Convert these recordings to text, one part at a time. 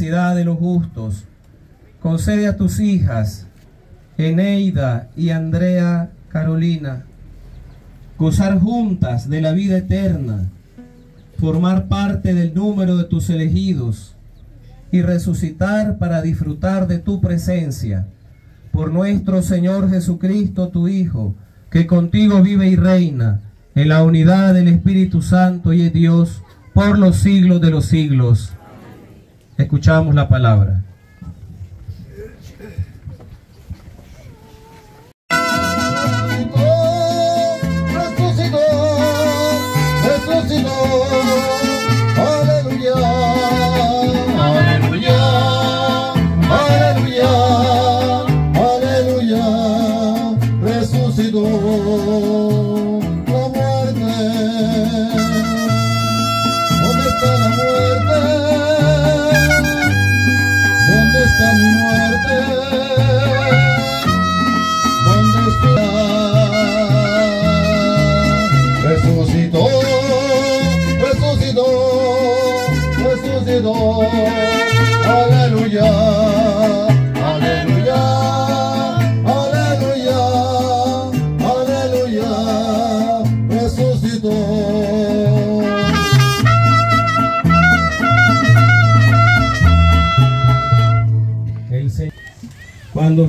de los justos, concede a tus hijas, Eneida y Andrea Carolina, gozar juntas de la vida eterna, formar parte del número de tus elegidos y resucitar para disfrutar de tu presencia. Por nuestro Señor Jesucristo, tu Hijo, que contigo vive y reina en la unidad del Espíritu Santo y es Dios por los siglos de los siglos. Escuchamos la palabra.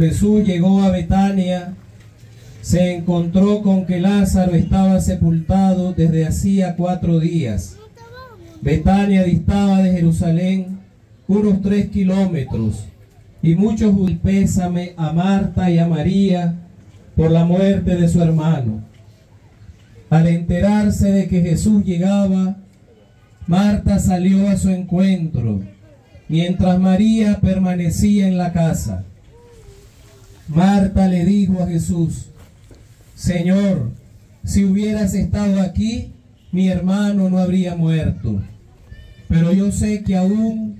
Jesús llegó a Betania, se encontró con que Lázaro estaba sepultado desde hacía cuatro días. Betania distaba de Jerusalén unos tres kilómetros, y muchos pésame a Marta y a María por la muerte de su hermano. Al enterarse de que Jesús llegaba, Marta salió a su encuentro, mientras María permanecía en la casa. Marta le dijo a Jesús, Señor, si hubieras estado aquí, mi hermano no habría muerto. Pero yo sé que aún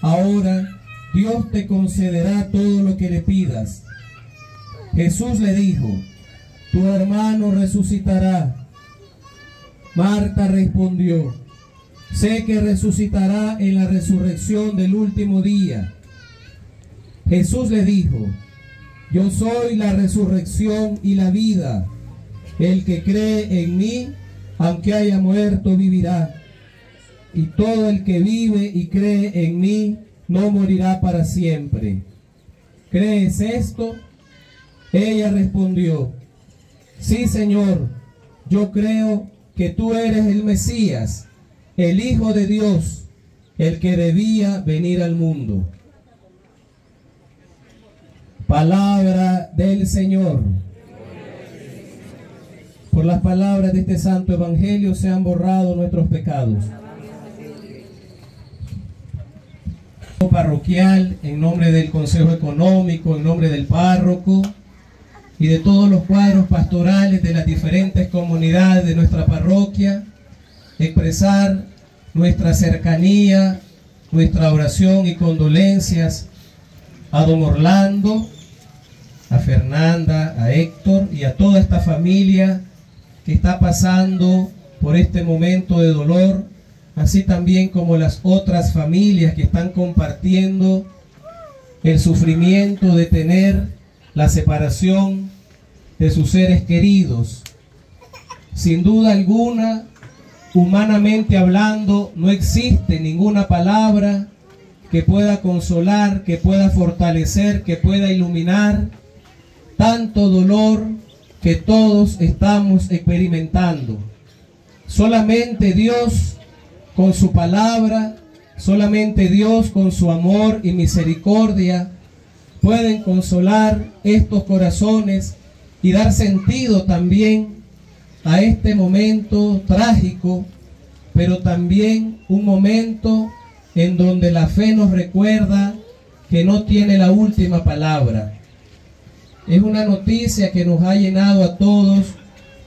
ahora Dios te concederá todo lo que le pidas. Jesús le dijo, tu hermano resucitará. Marta respondió, sé que resucitará en la resurrección del último día. Jesús le dijo, yo soy la resurrección y la vida. El que cree en mí, aunque haya muerto, vivirá. Y todo el que vive y cree en mí, no morirá para siempre. ¿Crees esto? Ella respondió, sí Señor, yo creo que tú eres el Mesías, el Hijo de Dios, el que debía venir al mundo. Palabra del Señor. Por las palabras de este santo evangelio se han borrado nuestros pecados. Parroquial, en nombre del Consejo Económico, en nombre del párroco y de todos los cuadros pastorales de las diferentes comunidades de nuestra parroquia, expresar nuestra cercanía, nuestra oración y condolencias a don Orlando, a Fernanda, a Héctor y a toda esta familia que está pasando por este momento de dolor, así también como las otras familias que están compartiendo el sufrimiento de tener la separación de sus seres queridos. Sin duda alguna, humanamente hablando, no existe ninguna palabra que pueda consolar, que pueda fortalecer, que pueda iluminar tanto dolor que todos estamos experimentando. Solamente Dios con su palabra, solamente Dios con su amor y misericordia pueden consolar estos corazones y dar sentido también a este momento trágico, pero también un momento en donde la fe nos recuerda que no tiene la última palabra. Es una noticia que nos ha llenado a todos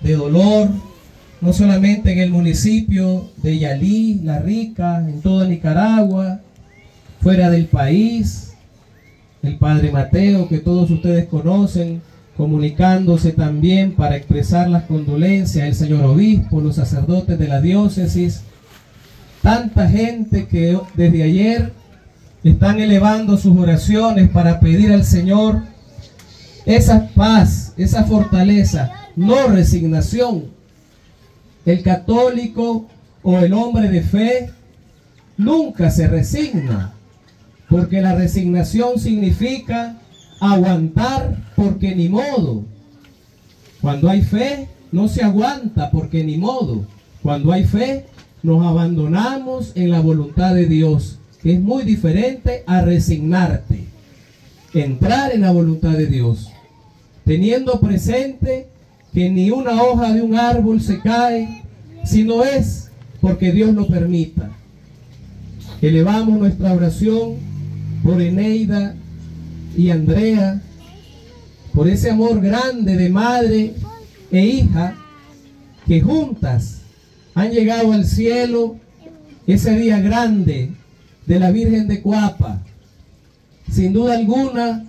de dolor, no solamente en el municipio de Yalí, La Rica, en toda Nicaragua, fuera del país. El Padre Mateo, que todos ustedes conocen, comunicándose también para expresar las condolencias, el señor obispo, los sacerdotes de la diócesis, tanta gente que desde ayer están elevando sus oraciones para pedir al Señor esa paz, esa fortaleza, no resignación. El católico o el hombre de fe nunca se resigna, porque la resignación significa aguantar porque ni modo. Cuando hay fe, no se aguanta porque ni modo. Cuando hay fe, nos abandonamos en la voluntad de Dios, que es muy diferente a resignarte. Entrar en la voluntad de Dios, teniendo presente que ni una hoja de un árbol se cae, si no es porque Dios lo permita. Elevamos nuestra oración por Eneida y Andrea, por ese amor grande de madre e hija que juntas han llegado al cielo ese día grande de la Virgen de Cuapa. Sin duda alguna,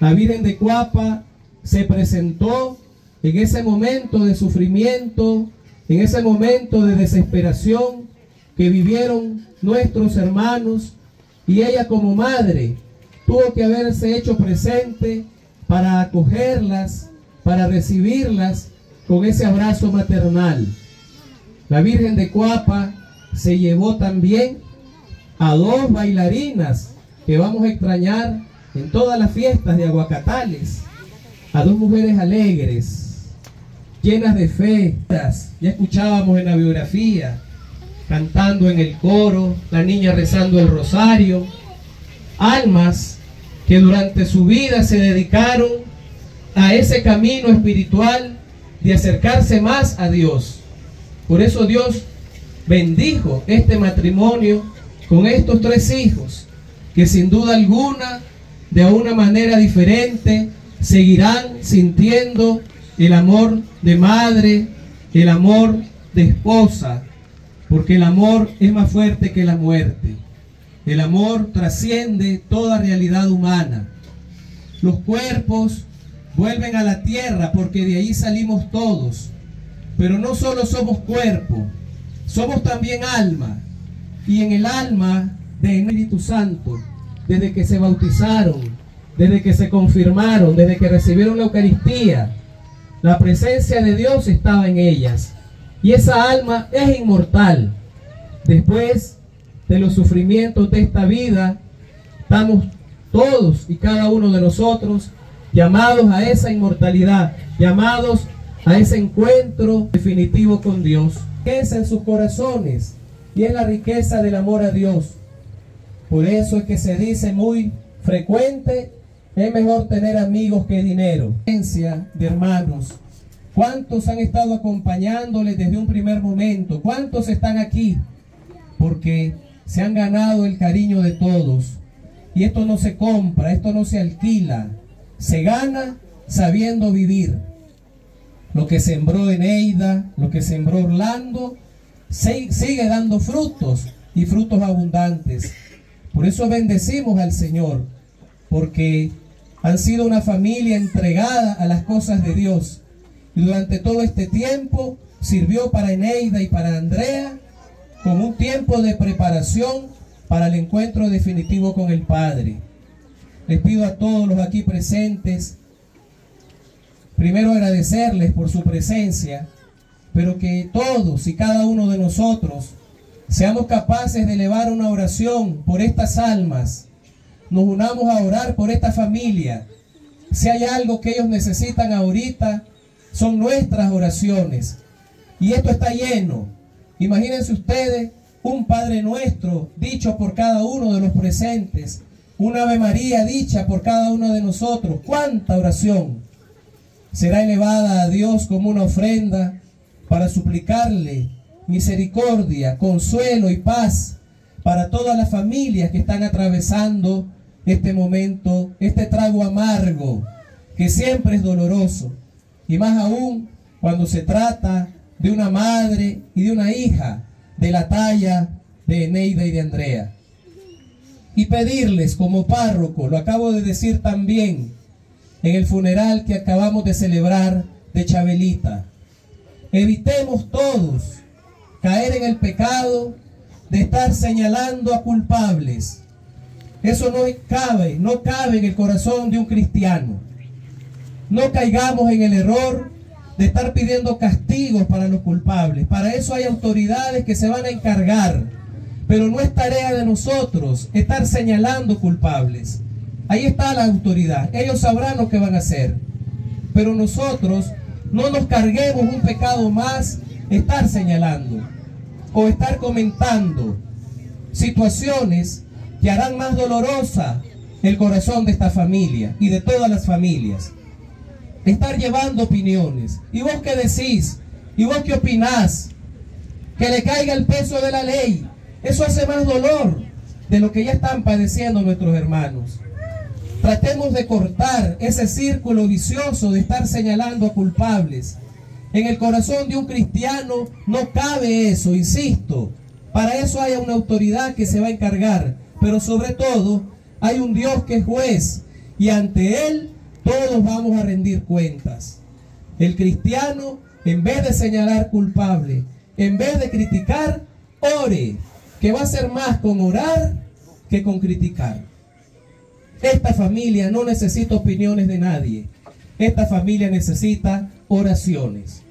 la Virgen de Cuapa se presentó en ese momento de sufrimiento, en ese momento de desesperación que vivieron nuestros hermanos y ella como madre tuvo que haberse hecho presente para acogerlas, para recibirlas con ese abrazo maternal. La Virgen de Cuapa se llevó también a dos bailarinas que vamos a extrañar en todas las fiestas de Aguacatales, a dos mujeres alegres, llenas de fe. Ya escuchábamos en la biografía, cantando en el coro, la niña rezando el rosario, almas que durante su vida se dedicaron a ese camino espiritual de acercarse más a Dios. Por eso Dios bendijo este matrimonio con estos tres hijos, que sin duda alguna, de una manera diferente, seguirán sintiendo el amor de madre, el amor de esposa, porque el amor es más fuerte que la muerte. El amor trasciende toda realidad humana. Los cuerpos vuelven a la tierra porque de ahí salimos todos. Pero no solo somos cuerpo, somos también alma. Y en el alma del Espíritu Santo, desde que se bautizaron, desde que se confirmaron, desde que recibieron la Eucaristía, la presencia de Dios estaba en ellas. Y esa alma es inmortal. Después de los sufrimientos de esta vida, estamos todos y cada uno de nosotros llamados a esa inmortalidad, llamados a ese encuentro definitivo con Dios. Es en sus corazones y es la riqueza del amor a Dios. Por eso es que se dice muy frecuente, es mejor tener amigos que dinero. De hermanos, ¿cuántos han estado acompañándoles desde un primer momento? ¿Cuántos están aquí? Porque se han ganado el cariño de todos. Y esto no se compra, esto no se alquila, se gana sabiendo vivir. Lo que sembró Eneida, lo que sembró Orlando, sigue dando frutos y frutos abundantes. Por eso bendecimos al Señor, porque han sido una familia entregada a las cosas de Dios. Y durante todo este tiempo sirvió para Eneida y para Andrea como un tiempo de preparación para el encuentro definitivo con el Padre. Les pido a todos los aquí presentes, primero agradecerles por su presencia, pero que todos y cada uno de nosotros seamos capaces de elevar una oración por estas almas, nos unamos a orar por esta familia. Si hay algo que ellos necesitan ahorita, son nuestras oraciones. Y esto está lleno. Imagínense ustedes un Padre Nuestro dicho por cada uno de los presentes una Ave María dicha por cada uno de nosotros. ¿Cuánta oración será elevada a Dios como una ofrenda para suplicarle misericordia, consuelo y paz para todas las familias que están atravesando este momento, este trago amargo, que siempre es doloroso. Y más aún cuando se trata de una madre y de una hija de la talla de Eneida y de Andrea y pedirles como párroco, lo acabo de decir también en el funeral que acabamos de celebrar de Chabelita. Evitemos todos caer en el pecado de estar señalando a culpables. Eso no cabe, no cabe en el corazón de un cristiano. No caigamos en el error de estar pidiendo castigos para los culpables. Para eso hay autoridades que se van a encargar pero no es tarea de nosotros estar señalando culpables. Ahí está la autoridad. Ellos sabrán lo que van a hacer. Pero nosotros no nos carguemos un pecado más estar señalando o estar comentando situaciones que harán más dolorosa el corazón de esta familia y de todas las familias. Estar llevando opiniones. ¿Y vos qué decís? ¿Y vos qué opinás? Que le caiga el peso de la ley. Eso hace más dolor de lo que ya están padeciendo nuestros hermanos. Tratemos de cortar ese círculo vicioso de estar señalando a culpables. En el corazón de un cristiano no cabe eso, insisto. Para eso hay una autoridad que se va a encargar. Pero sobre todo, Hay un Dios que es juez y ante Él todos vamos a rendir cuentas. El cristiano, en vez de señalar culpable, en vez de criticar, ore, que va a ser más con orar que con criticar. Esta familia no necesita opiniones de nadie. Esta familia necesita oraciones.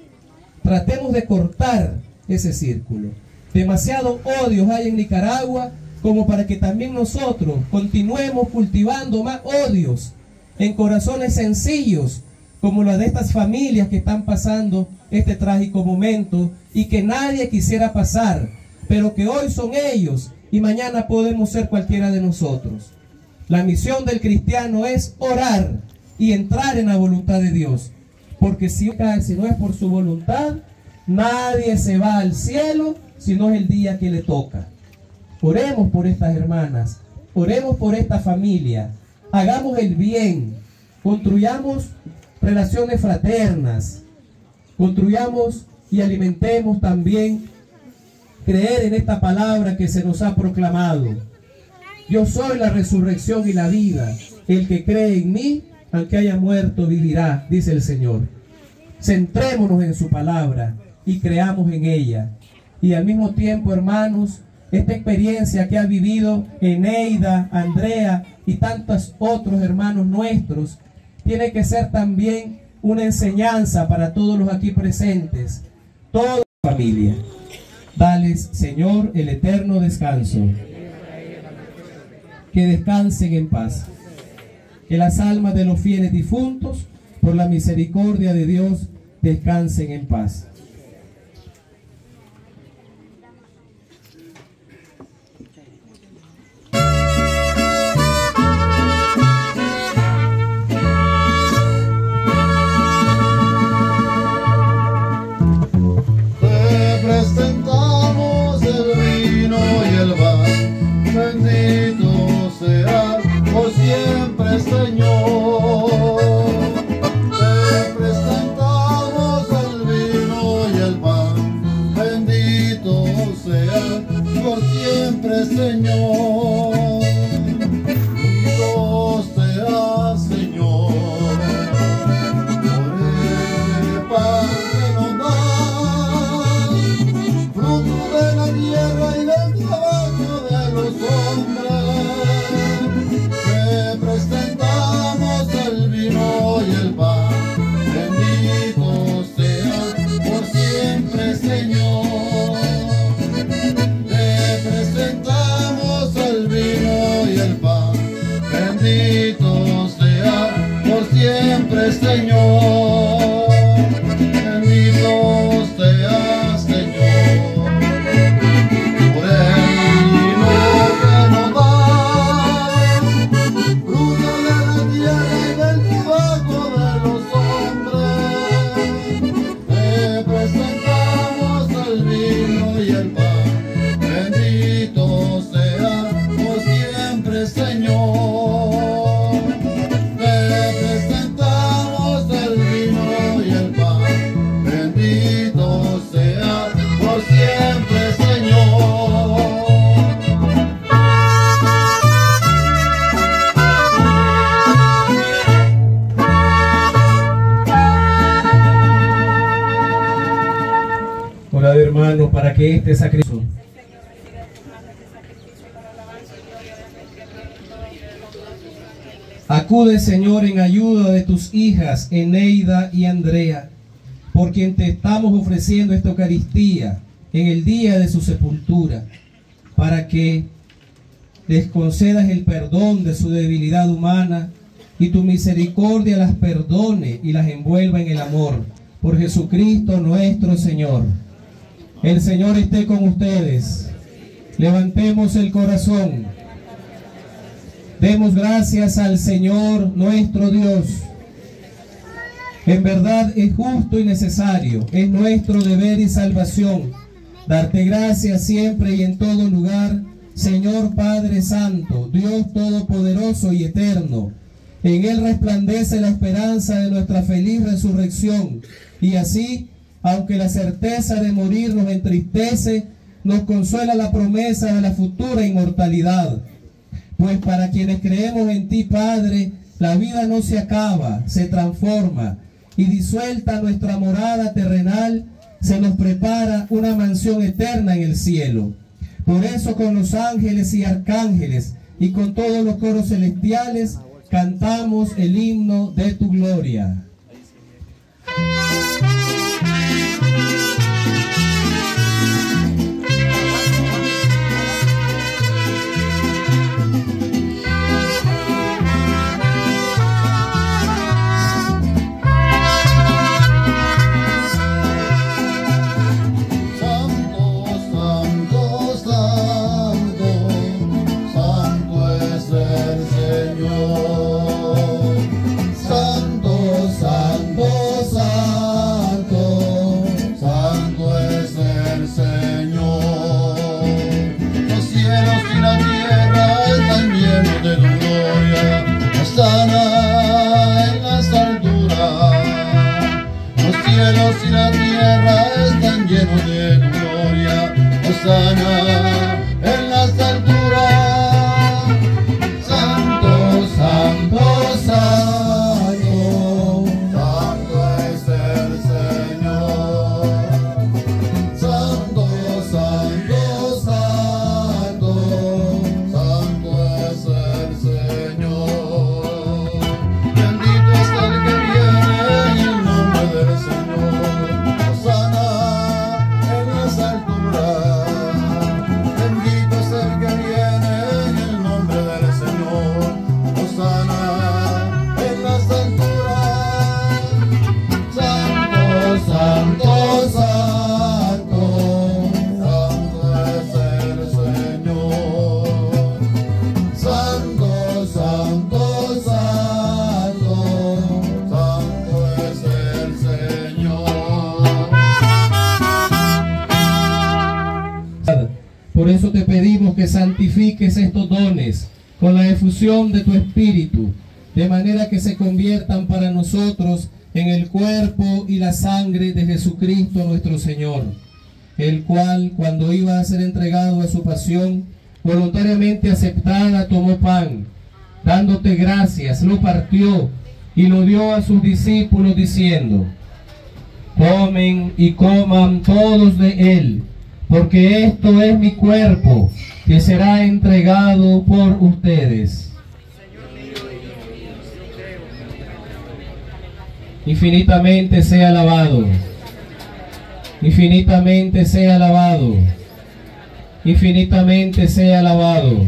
Tratemos de cortar ese círculo. Demasiado odios hay en Nicaragua como para que también nosotros continuemos cultivando más odios en corazones sencillos como los de estas familias que están pasando este trágico momento y que nadie quisiera pasar, pero que hoy son ellos y mañana podemos ser cualquiera de nosotros. La misión del cristiano es orar y entrar en la voluntad de Dios, porque si, si no es por su voluntad, nadie se va al cielo si no es el día que le toca. Oremos por estas hermanas, oremos por esta familia, hagamos el bien, construyamos relaciones fraternas, construyamos y alimentemos también creer en esta palabra que se nos ha proclamado. Yo soy la resurrección y la vida. El que cree en mí, aunque haya muerto, vivirá, dice el Señor. Centrémonos en su palabra y creamos en ella. Y al mismo tiempo, hermanos, esta experiencia que ha vivido Eneida, Andrea y tantos otros hermanos nuestros, tiene que ser también una enseñanza para todos los aquí presentes, toda la familia. Dales, Señor, el eterno descanso. Que descansen en paz. Que las almas de los fieles difuntos, por la misericordia de Dios, descansen en paz. Acude Señor en ayuda de tus hijas Eneida y Andrea, por quien te estamos ofreciendo esta Eucaristía en el día de su sepultura, para que les concedas el perdón de su debilidad humana y tu misericordia las perdone y las envuelva en el amor. Por Jesucristo nuestro Señor. El Señor esté con ustedes. Levantemos el corazón. Demos gracias al Señor nuestro Dios. En verdad es justo y necesario, es nuestro deber y salvación, darte gracias siempre y en todo lugar, Señor Padre Santo, Dios Todopoderoso y Eterno. En Él resplandece la esperanza de nuestra feliz resurrección, y así, aunque la certeza de morir nos entristece, nos consuela la promesa de la futura inmortalidad Pues para quienes creemos en ti, Padre, la vida no se acaba, se transforma, y disuelta nuestra morada terrenal, se nos prepara una mansión eterna en el cielo. Por eso con los ángeles y arcángeles y con todos los coros celestiales cantamos el himno de tu gloria. De tu Espíritu, de manera que se conviertan para nosotros en el cuerpo y la sangre de Jesucristo nuestro Señor, el cual cuando iba a ser entregado a su pasión, voluntariamente aceptada, tomó pan, dándote gracias, lo partió y lo dio a sus discípulos diciendo, Tomen y coman todos de él, porque esto es mi cuerpo, que será entregado por ustedes. Infinitamente sea alabado. Infinitamente sea alabado. Infinitamente sea alabado.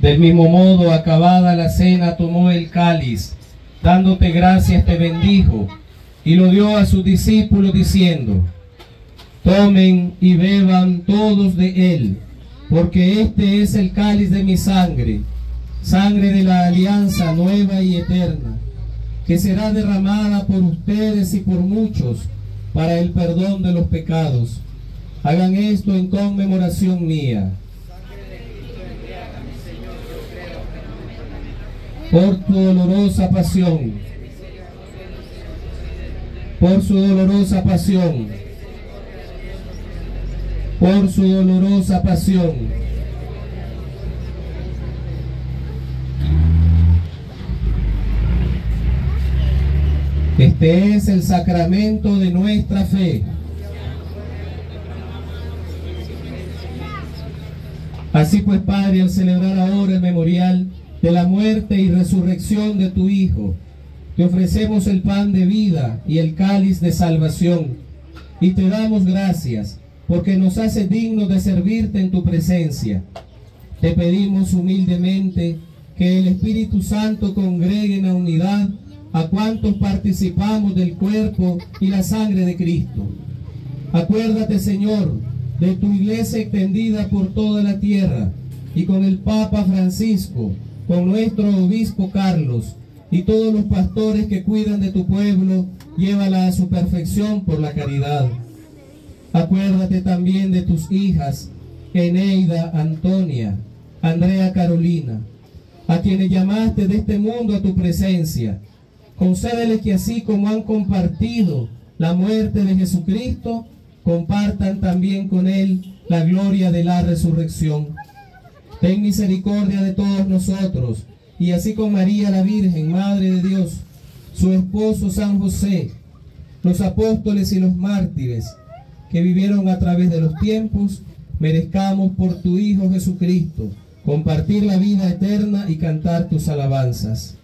Del mismo modo, acabada la cena, tomó el cáliz, dándote gracias, te bendijo, y lo dio a sus discípulos diciendo, tomen y beban todos de él, porque este es el cáliz de mi sangre, sangre de la alianza nueva y eterna, que será derramada por ustedes y por muchos para el perdón de los pecados. Hagan esto en conmemoración mía. Por tu dolorosa pasión, por su dolorosa pasión, por su dolorosa pasión. Este es el sacramento de nuestra fe. Así pues, Padre, al celebrar ahora el memorial de la muerte y resurrección de tu Hijo, te ofrecemos el pan de vida y el cáliz de salvación, y te damos gracias porque nos hace dignos de servirte en tu presencia. Te pedimos humildemente que el Espíritu Santo congregue en la unidad a cuantos participamos del cuerpo y la sangre de Cristo. Acuérdate, Señor, de tu iglesia extendida por toda la tierra y con el Papa Francisco, con nuestro obispo Carlos y todos los pastores que cuidan de tu pueblo, llévala a su perfección por la caridad. Acuérdate también de tus hijas, Eneida, Antonia, Andrea Carolina, a quienes llamaste de este mundo a tu presencia. Concédeles que así como han compartido la muerte de Jesucristo, compartan también con Él la gloria de la resurrección. Ten misericordia de todos nosotros, y así con María la Virgen, Madre de Dios, su esposo San José, los apóstoles y los mártires que vivieron a través de los tiempos, merezcamos por tu Hijo Jesucristo compartir la vida eterna y cantar tus alabanzas.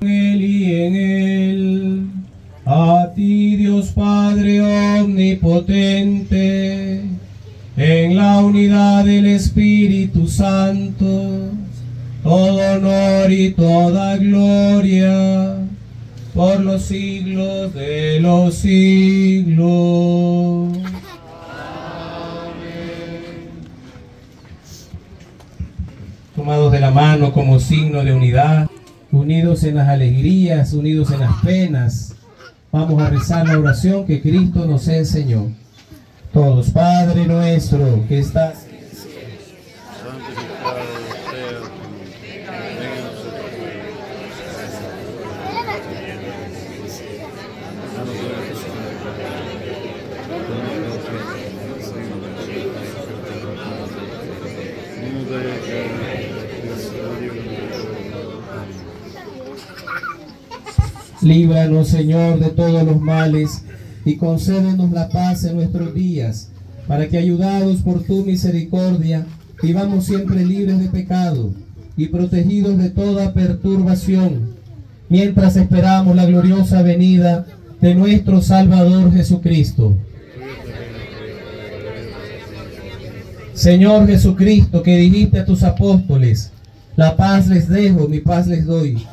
Él y en él, a ti Dios Padre omnipotente, en la unidad del Espíritu Santo, todo honor y toda gloria por los siglos de los siglos. Tomados de la mano como signo de unidad, unidos en las alegrías, unidos en las penas, vamos a rezar la oración que Cristo nos enseñó. Todos, Padre nuestro que estás Líbranos, Señor, de todos los males y concédenos la paz en nuestros días, para que, ayudados por tu misericordia, vivamos siempre libres de pecado y protegidos de toda perturbación, mientras esperamos la gloriosa venida de nuestro Salvador Jesucristo. Señor Jesucristo, que dijiste a tus apóstoles, la paz les dejo, mi paz les doy.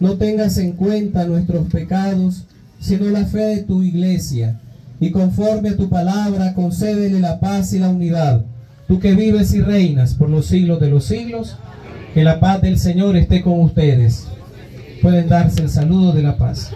No tengas en cuenta nuestros pecados, sino la fe de tu iglesia. Y conforme a tu palabra, concédele la paz y la unidad. Tú que vives y reinas por los siglos de los siglos, que la paz del Señor esté con ustedes. Pueden darse el saludo de la paz.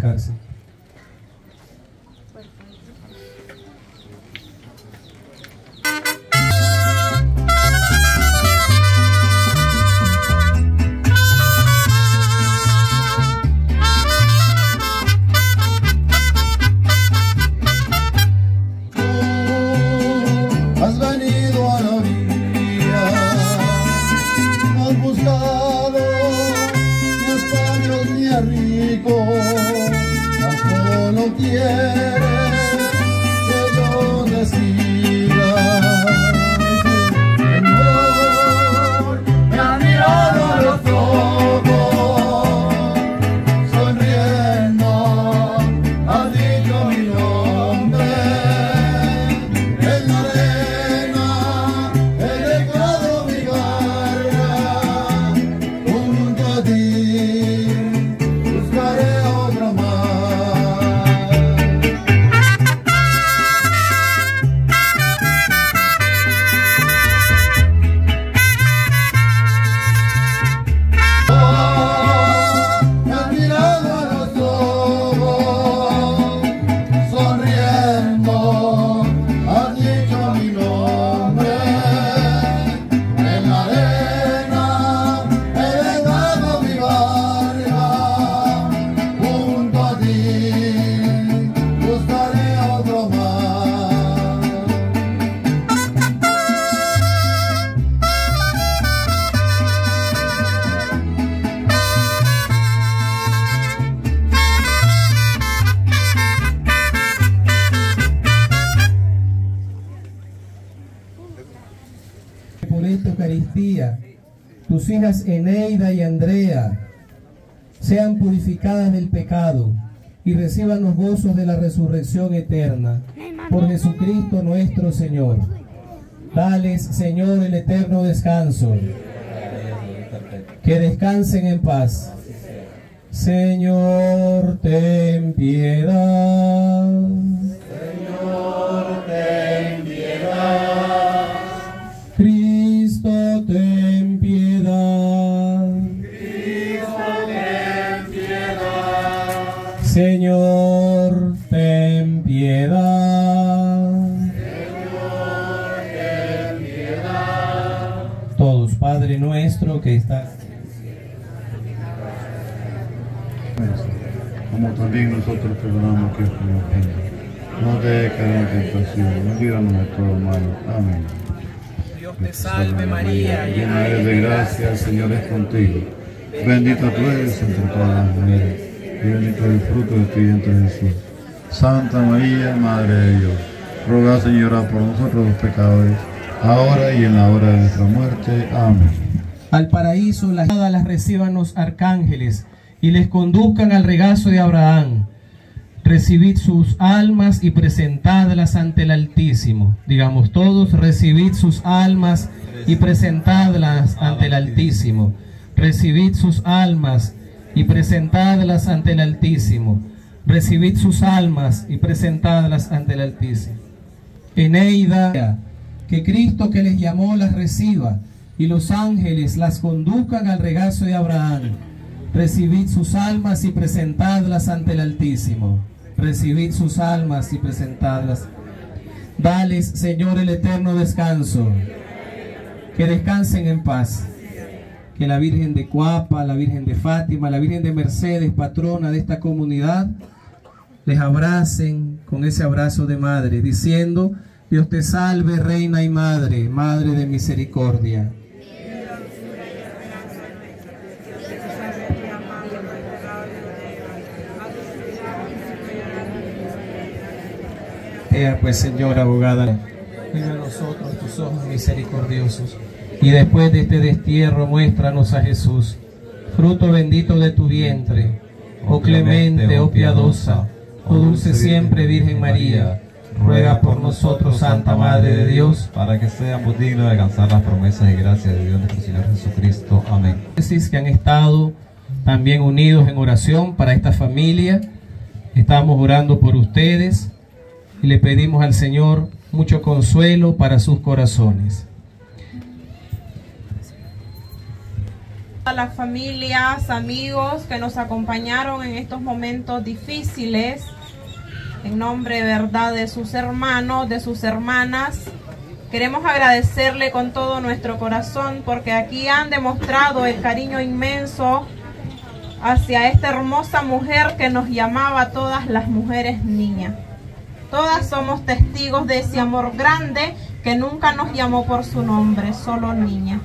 Pueden de la resurrección eterna. Por Jesucristo nuestro Señor. Dales, Señor, el eterno descanso. Que descansen en paz. Señor, ten piedad. Señor, ten piedad. Cristo, ten piedad. Ten piedad. Señor, nuestro que estás Como también nosotros perdonamos que nos. No te dejes caer en tentación, no líbranos de todo mal. Amén. Dios te salve María, llena eres de gracia, el Señor es contigo. Bendita tú eres entre todas las mujeres, y bendito es el fruto de tu vientre Jesús. Santa María, Madre de Dios, ruega Señora por nosotros los pecadores, ahora y en la hora de nuestra muerte. Amén. Al paraíso las reciban los arcángeles y les conduzcan al regazo de Abraham. Recibid sus almas y presentadlas ante el Altísimo. Digamos todos, recibid sus almas y presentadlas ante el Altísimo. Recibid sus almas y presentadlas ante el Altísimo. Recibid sus almas y presentadlas ante el Altísimo. Eneida, que Cristo que les llamó las reciba y los ángeles las conduzcan al regazo de Abraham. Recibid sus almas y presentadlas ante el Altísimo. Recibid sus almas y presentadlas. Dales, Señor, el eterno descanso. Que descansen en paz. Que la Virgen de Cuapa, la Virgen de Fátima, la Virgen de Mercedes, patrona de esta comunidad, les abracen con ese abrazo de madre, diciendo, Dios te salve, Reina y Madre, Madre de misericordia. Ea pues, Señora abogada, a nosotros tus ojos misericordiosos, y después de este destierro muéstranos a Jesús, fruto bendito de tu vientre, oh clemente, oh piadosa, oh dulce siempre Virgen María, ruega por nosotros, Santa Madre de Dios, para que seamos dignos de alcanzar las promesas y gracias de Dios nuestro Señor Jesucristo. Amén. que han estado también unidos en oración para esta familia. Estamos orando por ustedes y le pedimos al Señor mucho consuelo para sus corazones. A las familias, amigos que nos acompañaron en estos momentos difíciles, en nombre verdad de sus hermanos, de sus hermanas, queremos agradecerle con todo nuestro corazón porque aquí han demostrado el cariño inmenso hacia esta hermosa mujer que nos llamaba todas las mujeres niñas. Todas somos testigos de ese amor grande que nunca nos llamó por su nombre, solo niña.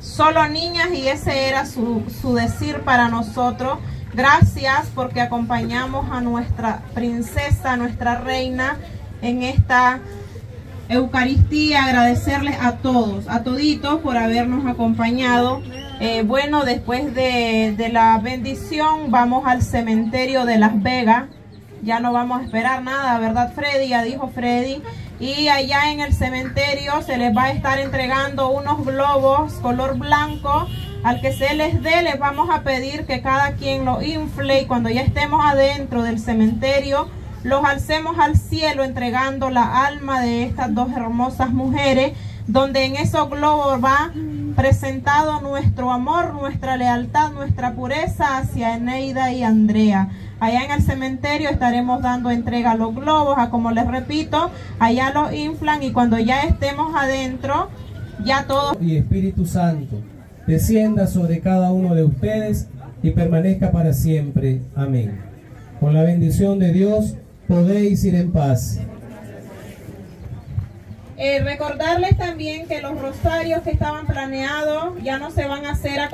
Solo niñas y ese era su, su decir para nosotros. Gracias porque acompañamos a nuestra princesa, nuestra reina en esta Eucaristía. Agradecerles a todos, a toditos por habernos acompañado. Eh, bueno, después de, de la bendición vamos al cementerio de Las Vegas ya no vamos a esperar nada, ¿verdad Freddy? Ya dijo Freddy. Y allá en el cementerio se les va a estar entregando unos globos color blanco. Al que se les dé, les vamos a pedir que cada quien lo infle y cuando ya estemos adentro del cementerio, los alcemos al cielo entregando la alma de estas dos hermosas mujeres, donde en esos globos va presentado nuestro amor, nuestra lealtad, nuestra pureza hacia Eneida y Andrea. Allá en el cementerio estaremos dando entrega a los globos, a como les repito, allá los inflan y cuando ya estemos adentro, ya todo... Y Espíritu Santo, descienda sobre cada uno de ustedes y permanezca para siempre. Amén. Con la bendición de Dios podéis ir en paz. Eh, recordarles también que los rosarios que estaban planeados ya no se van a hacer a...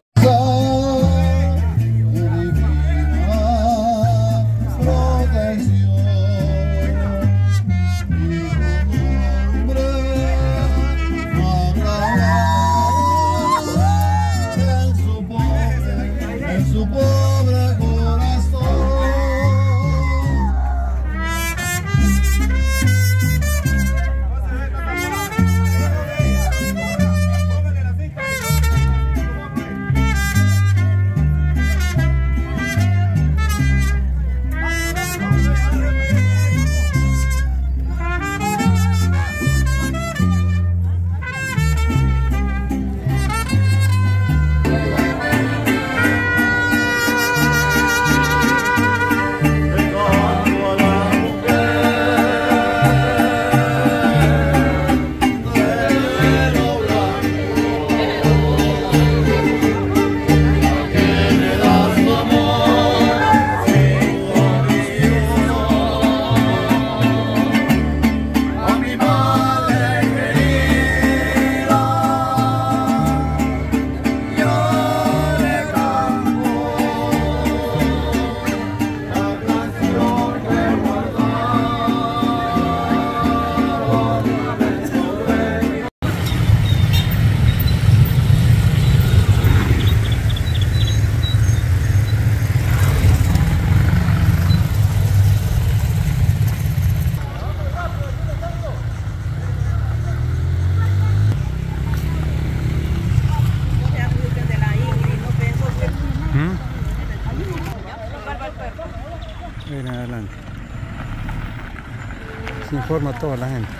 toda la gente.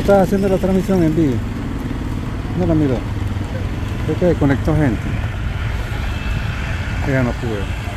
Estaba haciendo la transmisión en vivo. No la miró. Creo que desconectó gente. Ya no pude.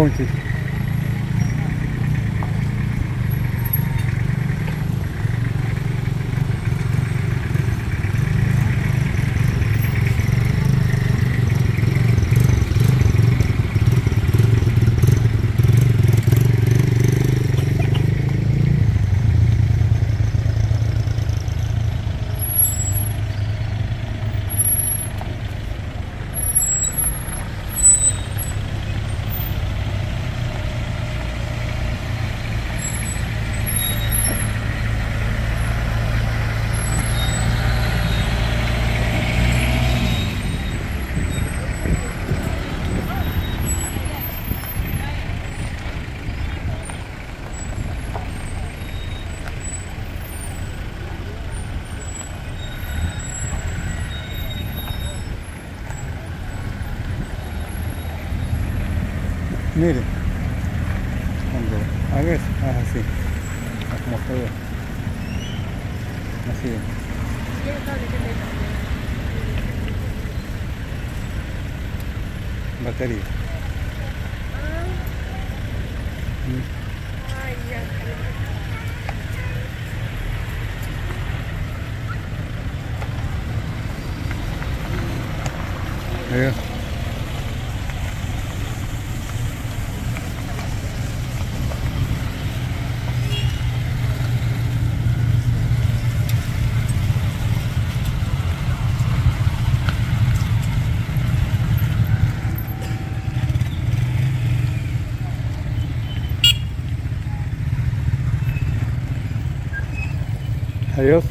ponte. Adiós.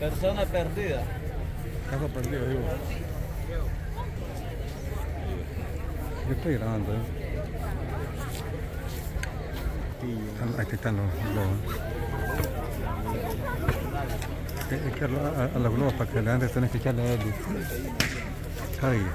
Persona perdida. Caso perdido, digo. Yo estoy grabando, ¿eh? Ah, Aquí están los globos. Es es que a, a- a los globos para que le antes tenés que echarle a él. Ay.